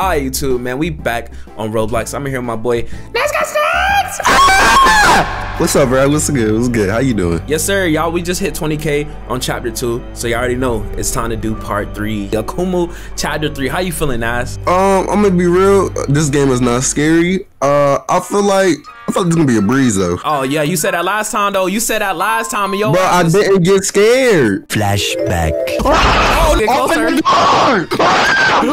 Alright, YouTube, man, we back on Roblox. I'm here with my boy. Let's go Snacks! Ah! What's up, bro? What's good? What's good? How you doing? Yes, sir. Y'all, we just hit 20k on chapter two, so you all already know it's time to do part three. Akumu chapter three. How you feeling, Naz? Um, I'm gonna be real. This game is not scary. Uh, I feel like I feel like it's gonna be a breeze though. Oh yeah, you said that last time though. You said that last time, yo. Bro, I didn't get scared. Flashback. Oh, get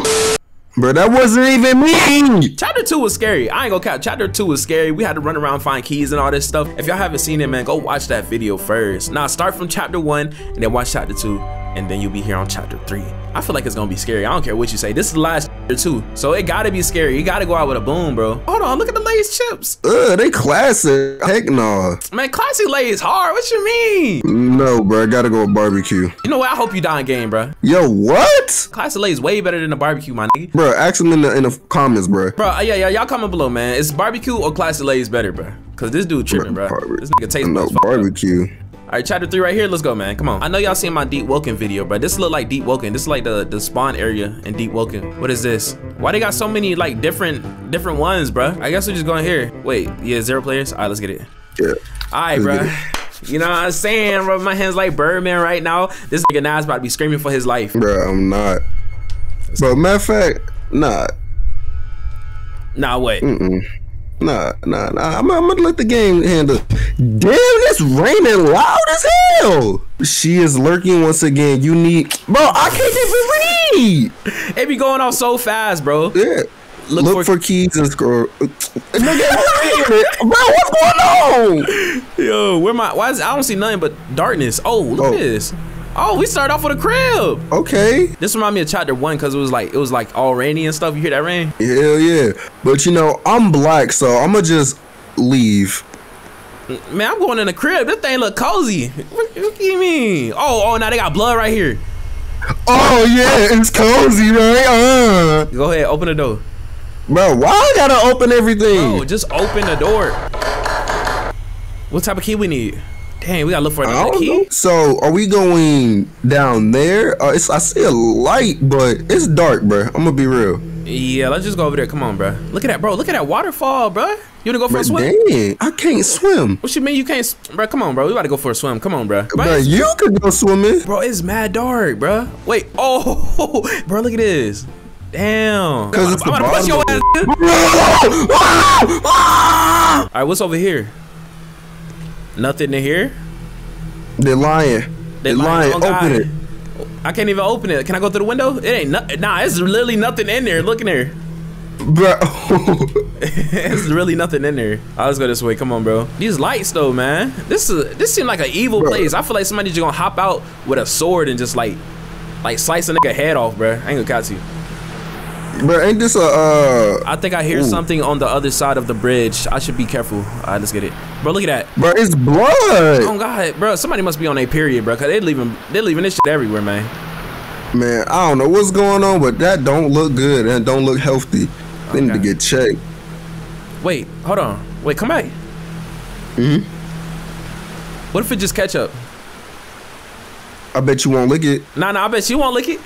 closer. Bro, that wasn't even me. Chapter two was scary. I ain't gonna count. Chapter two was scary. We had to run around find keys and all this stuff. If y'all haven't seen it, man, go watch that video first. Now start from chapter one and then watch chapter two and then you'll be here on chapter three. I feel like it's gonna be scary. I don't care what you say. This is the last chapter too, so it gotta be scary. You gotta go out with a boom, bro. Hold on, look at the Lay's chips. Ugh, they classic. Heck no. Man, classic Lay's hard. What you mean? No, bro. I gotta go with barbecue. You know what? I hope you die in game, bro. Yo, what? Classic Lay's way better than the barbecue, my nigga. Bro, ask them in the in the comments, bro. Bro, uh, yeah, yeah, y'all comment below, man. Is barbecue or classic Lay's better, bro? Cause this dude tripping, bro. Bar- This nigga tastes no barbecue. All right, chapter three right here. Let's go, man. Come on. I know y'all seen my Deepwoken video, but this look like Deepwoken. This is like the the spawn area in Deepwoken. What is this? Why they got so many like different different ones, bro? I guess we're just going here. Wait, yeah, zero players. All right, let's get it. Yeah. All right, bro. You know what I'm saying? Rub my hands like Birdman right now. This nigga now is about to be screaming for his life. Bro, I'm not. But matter of fact, nah, Nah, wait. mm, nah, nah, nah. I'm, I'm gonna let the game handle. Damn, it's raining loud as hell. She is lurking once again. You need, bro. I can't even read. It be going off so fast, bro. Yeah. Look Look, for- for, keys and scroll. Nigga, wait a minute. bro, what's going on? Yo, where my? Why is I don't see nothing but darkness? Oh, look Oh. at this. Oh, we start off with a crib. Okay, This remind me of chapter one because it was like it was like all rainy and stuff. You hear that rain? hell yeah. But you know, I'm black, so I'm gonna just leave. Man, I'm going in the crib. This thing look cozy. What, what do you mean? Oh, oh, now they got blood right here. Oh yeah, it's cozy, right? Uh, Go ahead, open the door. bro, why I gotta open everything? Oh, just open the door. What type of key we need? Dang, we gotta look for another key. know. So, are we going down there? Uh, it's, I see a light, but it's dark, bro. I'm gonna be real. Yeah, let's just go over there. Come on, bro. Look at that, bro. Look at that waterfall, bro. You wanna go for Bro, a swim? dang, I can't swim. What you mean you can't, bro? Come on, bro. We gotta go for a swim. Come on, bro. Bro, Bro, you could go swimming. Bro, it's mad dark, bro. Wait, oh, bro, look at this. Damn. 'Cause it's I'm the about to push your ass. Ah! All right, what's over here? Nothing in here. They're lying. They're lying. Oh, Open it. I can't even open it. Can I go through the window? It ain't no, nah. It's literally nothing in there. Look in there. Bro. it's really nothing in there. All right, let's go this way. Come on, bro. These lights, though, man. This is this seems like an evil Bro. place. I feel like somebody's just gonna hop out with a sword and just like, like slice a nigga head off, bro. I ain't gonna catch you. Bro, ain't this a uh I think I hear Ooh. something on the other side of the bridge. I should be careful. All right, let's get it, bro. Look at that. bro, it's blood. Oh God, bro. Somebody must be on a period, bro. Cause they leaving, they leaving this shit everywhere, man. Man, I don't know what's going on, but that don't look good and don't look healthy. They need to get checked. Wait, hold on. Wait, come back. Mhm. What if it just ketchup? I bet you won't lick it. Nah, nah. I bet you won't lick it.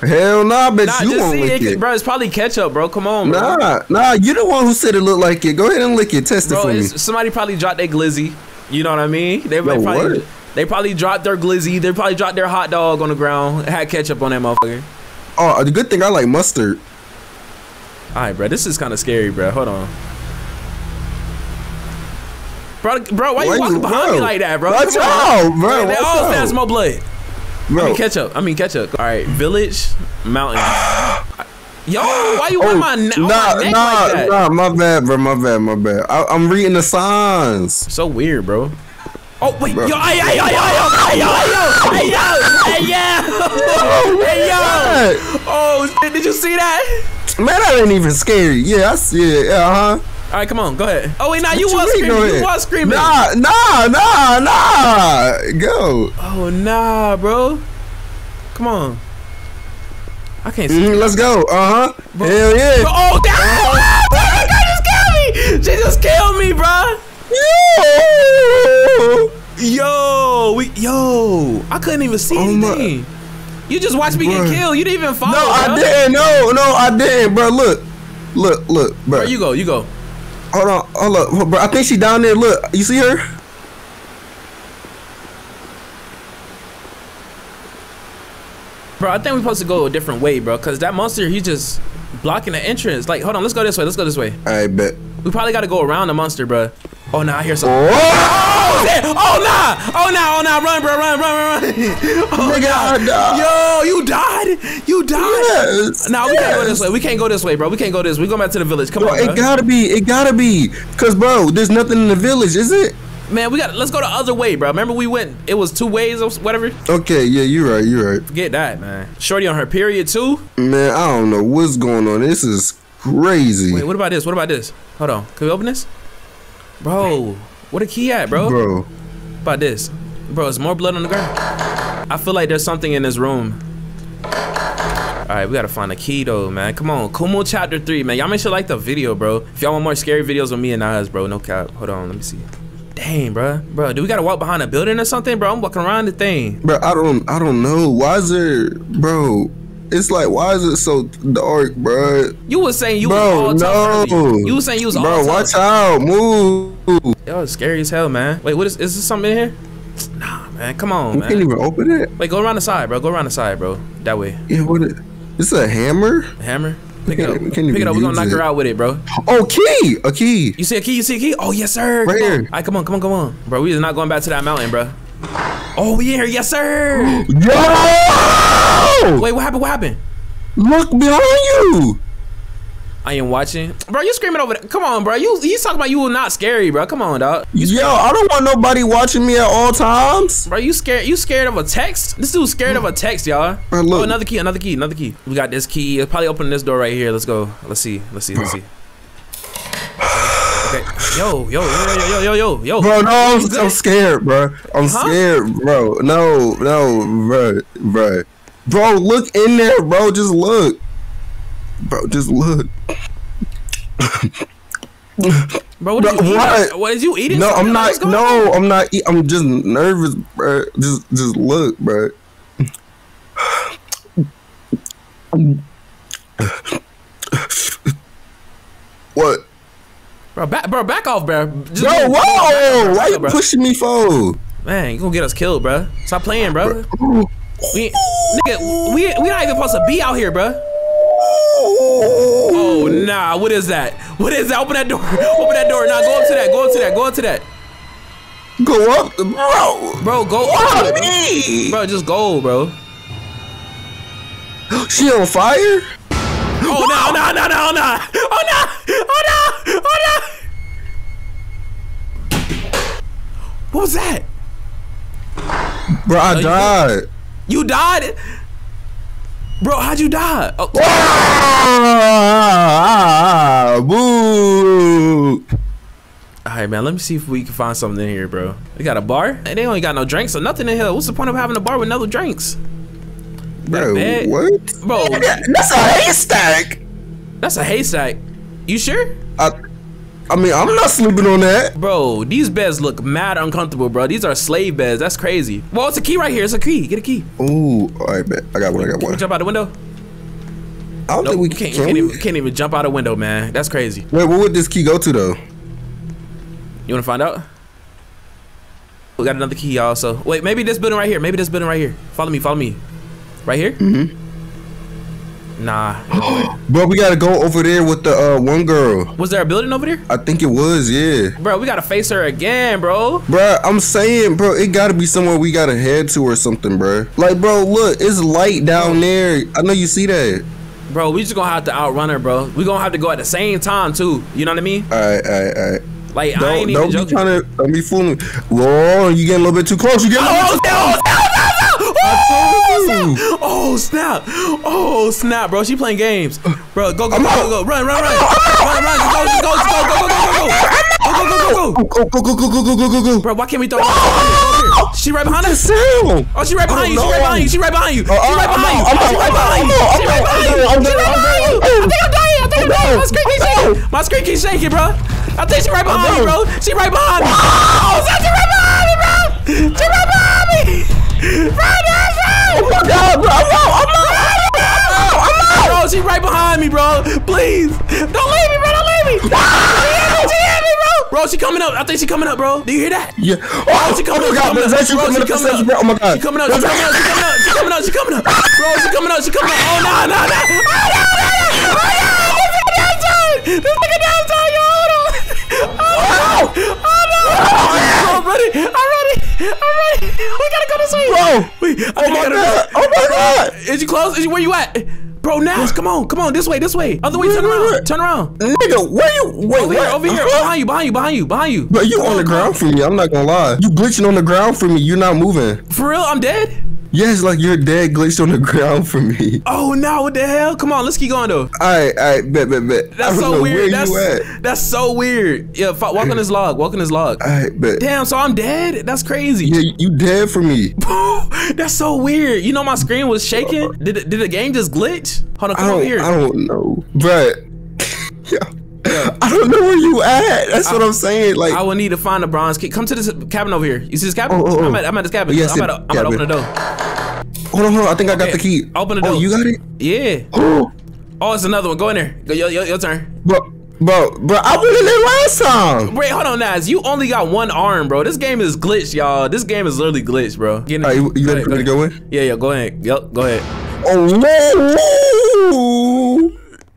Hell nah, bet Nah, you won't see lick it, it. bro. It's probably ketchup, bro. Come on, bro. Nah, nah, you the one who said it looked like it. Go ahead and lick it. Test it for me. somebody probably dropped their glizzy. You know what I mean? They, they Yo, probably what? they probably dropped their glizzy. They probably dropped their hot dog on the ground. Had ketchup on that motherfucker. Oh, the good thing I like mustard. All right, bro. This is kind of scary, bro. Hold on. Bro, bro, why, Why you walking you- behind me like that, bro? Watch out, bro, Wait, watch oh, out. more blood. I mean ketchup. I mean ketchup. All right, village, mountain. Yo, why you oh, on my, ne- nah, my neck nah, like that? nah, my bad, bro, my bad, my bad. I, I'm reading the signs. So weird, bro. Oh wait, Bro. yo, hey, yo, yo, yo, yo, hey, yo, hey, yo, hey, yo, hey, yo, hey, yo. Oh, shit, did you see that? Man, that ain't even scary. Yeah, I see it. Yeah, uh huh. All right, come on, go ahead. Oh wait, nah, you What was mean, screaming. You was screaming. Nah, nah, nah, nah. Go. Oh nah, bro. Come on. I can't see. Mhm, let's go. Uh huh. Hell yeah. Oh, that, that guy just killed me. She just killed me, bro. Yo. Yo, we, yo, I couldn't even see Oh my- You just watched me get killed. You didn't even follow. No, I didn't. No, no, I didn't, bro. Look, look, look, bro. Bro, you go. You go. Hold on, hold up, bro. I think she down there. Look, you see her? Bro, I think we're supposed to go a different way, bro. Cause that monster, he just blocking the entrance. Like, hold on, let's go this way. Let's go this way. I bet. We probably got to go around the monster, bro. Oh nah, I hear something. Oh, Oh, oh nah, oh nah, oh nah, run, bro, run, run, run, run. Oh, Nigga, died. Yo, you died. You died. yes. Nah, we can't go this way. We can't go this way, bro. We can't go this. We go back to the village. Come Bro, on, bro. it gotta be. It gotta be. Cause, bro, there's nothing in the village, is it? Man, we got. Let's go the other way, bro. Remember we went. It was two ways or whatever. Okay, yeah, you're right. You're right. Forget that, man. Shorty on her period too. Man, I don't know what's going on. This is crazy, Wait, what about this? What about this? Hold on. Can we open this? Bro, where the key at, bro? bro. About this? Bro, there's more blood on the ground. I feel like there's something in this room. Alright, we gotta find a key though, man. Come on. Akumu chapter 3, man. Y'all make sure to like the video, bro. If y'all want more scary videos with me and Naz, bro. No cap. Hold on, let me see. Dang, bro. Bro, do we gotta walk behind a building or something, bro? I'm walking around the thing. Bro, I don't. I don't know. Why is there, bro? It's like, why is it so dark, bro? You was saying you Bro, was all tough no. You was saying you was Bro, all watch out. Move. Yo, it's scary as hell, man. Wait, what is is this something in here? Nah, man. Come on, You man. can't even open it. Wait, go around the side, bro. Go around the side, bro. That way. Yeah, what? It, this is a hammer? The hammer. Pick it can't- up. Pick it up. We're gonna knock it. her out with it, bro. Oh, key. A key. You see a key? You see a key? Oh yes, sir. Right come on. here. All right, come on, come on, come on, bro. We is not going back to that mountain, bro. Oh, we in here, yes, sir. Yo! Wait, what happened? What happened? Look behind you. I ain't watching, bro. You screaming over there? Come on, bro. You you talking about you were not scary, bro? Come on, dog. You Yo, I don't want nobody watching me at all times. Bro, you scared? You scared of a text? This dude's scared of a text, y'all. Oh, another key, another key, another key. We got this key. It's probably opening this door right here. Let's go. Let's see. Let's see. Let's see. Yo, yo, yo, yo, yo, yo, yo, yo. Bro, no, I'm, I'm scared, bro. I'm Huh? scared, bro. No, no, bro, bro. Bro, look in there, bro. Just look. Bro, just look. Bro, what Bro, did you eat? what? What is you eating? No. I'm not. No, I'm not. eat- I'm just nervous, bro. Just, just look, bro. What? Bro, back, bro, back off, bro. Just Bro, back whoa! off, Why you bro. pushing me for? Man, you gonna get us killed, bro. Stop playing, bro. We, nigga, we we not even supposed to be out here, bro. Oh nah, what is that? What is that? Open that door. Open that door. Nah, go up to that. Go up to that. Go up to that. Go up, bro. Bro, go up me? Bro, just go, bro. She on fire? Oh no, no, no, no, no. Oh no. Oh no. Oh no. What was that? Bro, I you died. You died? Bro, how'd you die? Oh, Ah, boo. All right, man. Let me see if we can find something in here, bro. We got a bar, and they only got no drinks or nothing in here. What's the point of having a bar with no drinks, Bro, what? bro? That's a haystack. That's a haystack. You sure, I, I mean, I'm not sleeping on that. bro? These beds look mad uncomfortable, bro. These are slave beds. That's crazy. Well, it's a key right here. It's a key. Get a key. Ooh, all right, bet. I got one. I got one. jump out the window? I don't Nope, think we can't. can. can't, we? even, can't even jump out a window, man. That's crazy. Wait, where would this key go to though? You wanna find out? We got another key, y'all. So wait, maybe this building right here. Maybe this building right here. Follow me. Follow me. Right here? Mm-hmm. Nah. Bro, we gotta go over there with the uh, one girl. Was there a building over there? I think it was, yeah. Bro, we gotta face her again, bro. Bro, I'm saying, bro, it gotta be somewhere we gotta head to or something, bro. Like, bro, look, it's light down there. I know you see that. Bro, we just gonna have to outrun her, bro. We gonna have to go at the same time too. You know what I mean? All right, all right, all right. Like I Don't, ain't don't even be trying to, don't be fooling me. Whoa, you getting a little bit too close. You getting a little Oh, bit too oh, snap, I told you. snap. Oh snap! Oh snap, bro! She playing games, bro. Go, go, go, go, go! Run, run, run! Run, run! Go, go, go, go, go, go, go, go, go! Go, go, go, go, go! Go, go, go, go, go, go, go, go, go. Bro, why can't we throw? her? She right behind us. Oh, she right behind you. She right behind you. She right behind you. She Oh, right behind you. She right behind you. She right behind you. She right behind you. I think I'm dying. I think I'm dying. My screen keeps shaking. My screen keeps shaking, bro. I think she right behind me, bro. She right behind me. Oh, she right behind me, bro. She right behind me. Right there, bro. Oh my god, bro! I'm out! I'm out! I'm out! Bro, she right behind me, bro. Please. Don't leave me, bro. Don't leave me. She hit me, she hit me, bro. Bro, she coming up. I think she coming up, bro. Do you hear that? Yeah. Oh, she coming oh up. my god, she man, is that you Bro, coming up the coming steps, bro? Oh my god. She coming up. She coming up. She coming up. She coming up. She coming up. Bro, she coming up. She coming up. Oh, no, no, no. Oh, no, no, no. Oh, no. This nigga down time. This nigga down time. Yo, hold on. Oh, no. Oh, no. Oh, bro, I'm ready. I'm ready. I'm ready. We gotta go this way. Bro. Oh my god. Oh my god. Is you close? Is you where you at? Bro, now, come on, come on, this way, this way. Other way, turn around, turn around. Nigga, where you? Wait, Over here, what? over here, Huh? behind you, behind you, behind you, behind you. But you on the ground for me. I'm not gonna lie. You glitching on the ground for me. You're not moving. For real, I'm dead? Yes, like you're dead glitched on the ground for me. Oh no, what the hell? Come on, let's keep going though. Alright, alright, bet, bet, bet. That's so weird. where That's you at. that's so weird. Yeah, walk on this log. Walk on this log. Alright, bet. Damn, so I'm dead. That's crazy. Yeah, you dead for me. That's so weird. You know my screen was shaking. Did did the game just glitch? Hold on, come over here. I don't know, but yeah, I don't know where you at. That's what I'm saying. Like, I will need to find a bronze key. Come to this cabin over here. You see this cabin? Oh, oh, oh. I'm, at, I'm at this cabin. Yes, I'm, about to, I'm about to open the door. hold on, hold on. I think I got the key. open the Oh, door. you got it. Yeah. Oh, Oh, it's another one. Go in there. Go, your, your, your turn. bro, bro, bro. I went in there last time. Wait, hold on, Naz. You only got one arm, bro. This game is glitched, y'all. This game is literally glitched, bro. Get in right, you, you me to go in? Yeah, yeah. Go ahead. Yep, go ahead. Oh, whoa.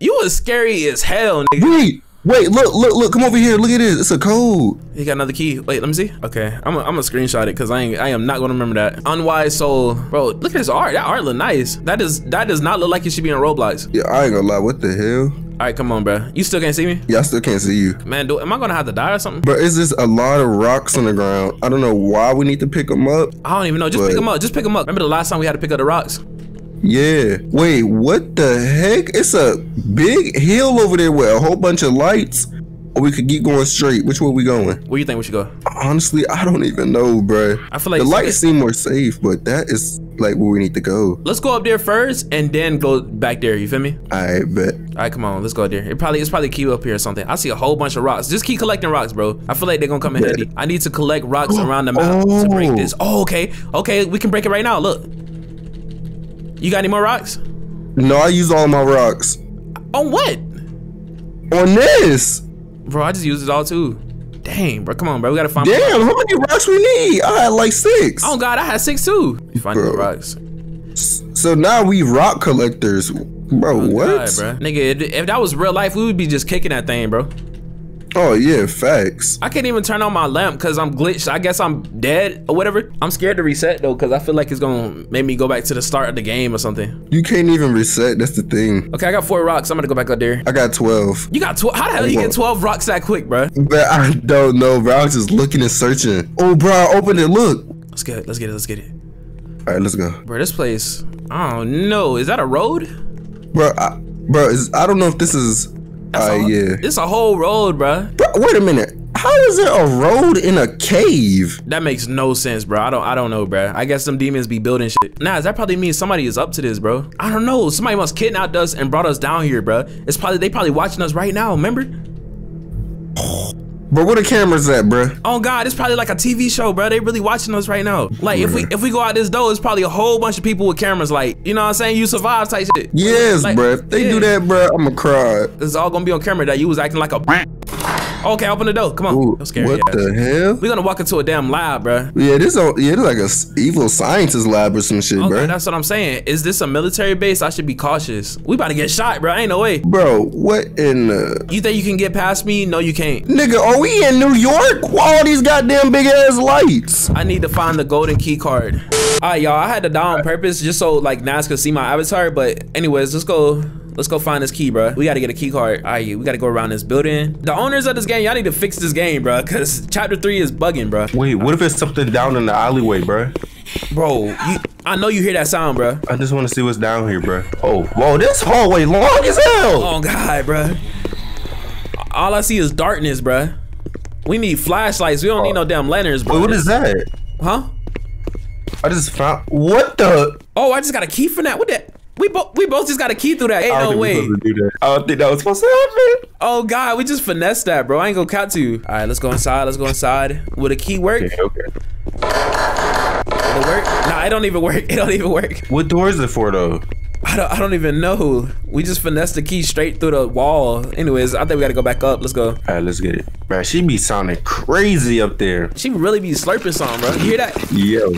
You was scary as hell, nigga. wait, wait. Look, look, look. Come over here. Look at this. It's a code. You got another key. Wait, let me see. Okay, I'm gonna I'm gonna screenshot it because I ain't I am not gonna remember that. Unwise soul, bro. Look at this art. That art look nice. That does that does not look like it should be in Roblox. Yeah, I ain't gonna lie. What the hell? All right, come on, bro. You still can't see me, Yeah, I still can't see you. man. Do am I gonna have to die or something? But it's just a lot of rocks on the ground. I don't know why we need to pick them up. I don't even know. Just pick them up. Just pick them up. Remember the last time we had to pick up the rocks? Yeah. Wait, what the heck? It's a big hill over there with a whole bunch of lights. Or we could keep going straight. Which way we going? Where you think we should go? Honestly, I don't even know, bruh. I feel like the lights seem more safe, but that is like where we need to go. Let's go up there first and then go back there. You feel me? I bet. All right, come on, let's go there. It probably it's probably key up here or something. I see a whole bunch of rocks. Just keep collecting rocks, bro. I feel like they're gonna come in handy. I need to collect rocks around the map to break Oh. this. Oh, okay, okay, we can break it right now. Look, you got any more rocks? No, I use all my rocks On what, on this. bro? I just used it all too. Dang, bro, come on, bro. We gotta find. Damn, how many rocks we need? I had like six. Oh God, I had six too. Find more Bro. rocks. So now we rock collectors, bro. what? Oh, God, bro. Nigga, if, if that was real life, we would be just kicking that thing, bro. Oh yeah, facts. I can't even turn on my lamp because I'm glitched. I guess I'm dead or whatever. I'm scared to reset though because I feel like it's gonna make me go back to the start of the game or something. You can't even reset. That's the thing. Okay, I got four rocks. I'm gonna go back up there. I got twelve. You got 12. How the hell you get 12 rocks that quick, bro? But I don't know, bro. I was just looking and searching. Oh, bro, I opened it. Look. Let's get it. Let's get it. Let's get it. All right, let's go, Bro, this place. I don't know. Is that a road? bro. I, bro, is, I don't know if this is. That's Uh, a- yeah. It's a whole road, bro. Bro, wait a minute. How is there a road in a cave? That makes no sense, bro. I don't. I don't know, bro. I guess some demons be building shit. Nah, that probably means somebody is up to this, bro. I don't know. Somebody must kidnapped us and brought us down here, bro. It's probably they probably watching us right now. Remember? Bro, where the cameras at, bro? Oh God, it's probably like a TV show, bro. They really watching us right now. Like if we if we go out this door, it's probably a whole bunch of people with cameras. Like you know what I'm saying? You survive type shit. Yes, Like, bro. If they yeah. do that, bro, I'ma cry. It's all gonna be on camera that you was acting like a. Okay, open the door. Come on. Ooh, Don't scare what the hell? We're gonna walk into a damn lab, bro. Yeah, this a, yeah, this like a evil scientist lab or some shit, Okay, bro. that's what I'm saying. Is this a military base? I should be cautious. We about to get shot, bro. Ain't no way. Bro, what in the You think you can get past me? No, you can't. nigga? Are we in New York? All these goddamn big ass lights. I need to find the golden key card. All right, y'all. I had to die on purpose just so like Naz could see my avatar. But anyways, let's go. Let's go find this key, bro. We gotta get a key card. All right, we gotta go around this building. The owners of this game, y'all need to fix this game, bro. Cause chapter three is bugging, bro. Wait, what if it's something down in the alleyway, bro? Bro, you, I know you hear that sound, bro. I just want to see what's down here, bro. Oh, whoa, this hallway long as hell. Oh God, bro. All I see is darkness, bro. We need flashlights. We don't need no damn lanterns, bro. Wait, what is that? Huh? I just found what the? Oh, I just got a key for that. What that? We both we both just got a key through that. Ain't no way. we supposed to do that. I don't think that was supposed to happen. Oh God, we just finessed that, bro. I ain't gonna count to you. All right, let's go inside. Let's go inside. Will a key work? Okay, okay. Did it work? Nah, it don't even work. It don't even work. What door is it for though? I don't, I don't even know. We just finessed the key straight through the wall. Anyways, I think we gotta go back up. Let's go. All right, let's get it. Bro, she be sounding crazy up there. She really be slurping something, bro. You hear that? Yo.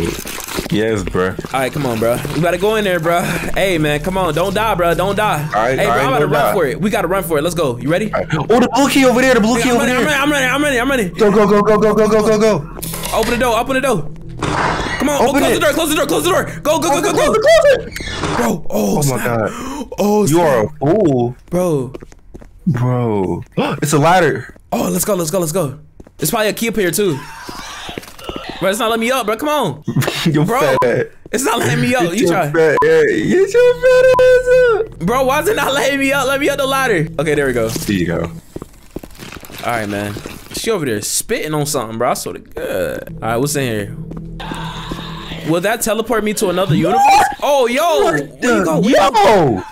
Yes, bro. All right, come on, bro. We gotta go in there, bro. Hey, man, come on. Don't die, bro. Don't die. All right, hey, bro, right, I'm about to run die. for it. We gotta run for it. Let's go. You ready? Oh, the blue key over there. The blue key I'm over I'm there. I'm ready, I'm ready, I'm ready. Go, go, go, go, go, go, go, go, go. Open the door, open the door. Come on, oh, Open close it. the door, close the door, close the door. Go, go, go, go, go. Close it. Bro, oh, Oh my snap. god. Oh, You snap. are a fool. Bro. Bro. It's a ladder. Oh, let's go, let's go, let's go. There's probably a key up here too. Bro, it's not letting me up, bro. Come on. you Bro. fat. It's not letting me up. Get You try. fat ass. Get your fat ass up. Bro, why is it not letting me up? Let me up the ladder. Okay, there we go. There you go. All right, man. She over there spitting on something, bro. I swear to God. All right, what's in here? Will that teleport me to another universe? Oh, yo. Where you go? Where? Yo.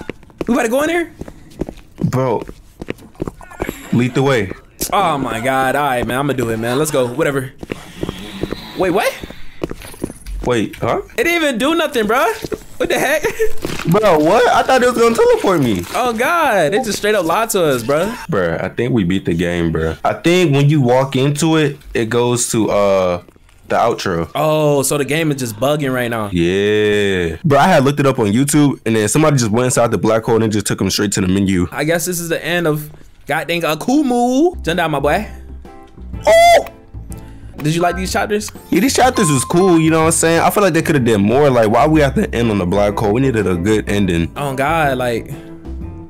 We about to go in there? Bro. Lead the way. Oh my God. All right, man. I'm gonna do it, man. Let's go. Whatever. Wait, what? Wait, huh? It didn't even do nothing, bro. What the heck? Bro, what? I thought it was gonna teleport me. Oh God. It just straight up lied to us, bro. Bro, I think we beat the game, bro. I think when you walk into it, it goes to uh the outro. Oh, so the game is just bugging right now. Yeah. Bro, I had looked it up on YouTube and then somebody just went inside the black hole and just took them straight to the menu. I guess this is the end of goddamn Akumu. Jump down, my boy. Oh! Did you like these chapters? Yeah, these chapters was cool, you know what I'm saying? I feel like they could have done more. Like, why we have to end on the black hole? We needed a good ending. Oh God, like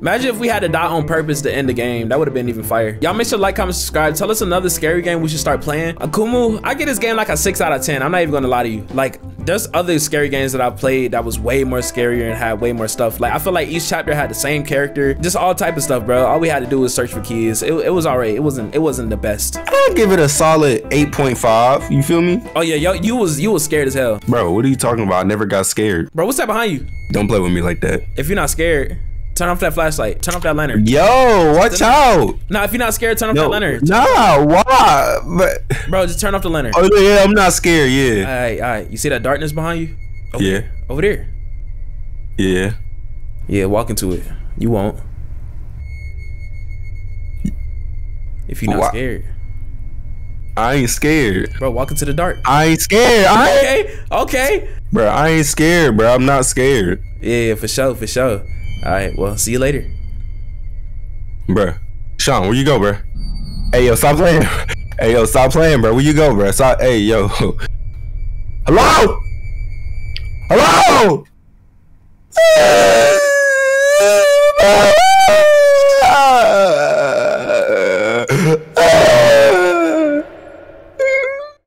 imagine if we had to die on purpose to end the game. That would have been even fire. Y'all make sure to like, comment, subscribe. Tell us another scary game we should start playing. Akumu, I get this game like a six out of ten. I'm not even gonna lie to you. Like, there's other scary games that I've played that was way more scarier and had way more stuff. Like, I feel like each chapter had the same character, just all type of stuff, bro. All we had to do was search for keys. It, it was alright. It wasn't. It wasn't the best. I'd give it a solid 8.5. You feel me? Oh yeah, yo, you was you was scared as hell, Bro, what are you talking about? I never got scared. bro. What's that behind you? Don't play with me like that. If you're not scared, turn off that flashlight. Turn off that lantern. Yo, watch out. Nah, if you're not scared, turn off No, that lantern. nah, why? But, Bro, just turn off the lantern. oh, yeah, I'm not scared. Yeah. All right, all right. You see that darkness behind you? Over Yeah. there. Over there. Yeah. Yeah, walk into it. You won't. If you're not Wha- scared. I ain't scared. Bro, walk into the dark. I ain't scared. I Okay, okay. bro, I ain't scared, bro. I'm not scared. Yeah, for sure, for sure. All right, well, see you later. Bro. Sean, where you go, bro? Hey, yo, stop playing. hey, yo, stop playing, bro. Where you go, bro? Stop. Hey, yo. Hello? Hello?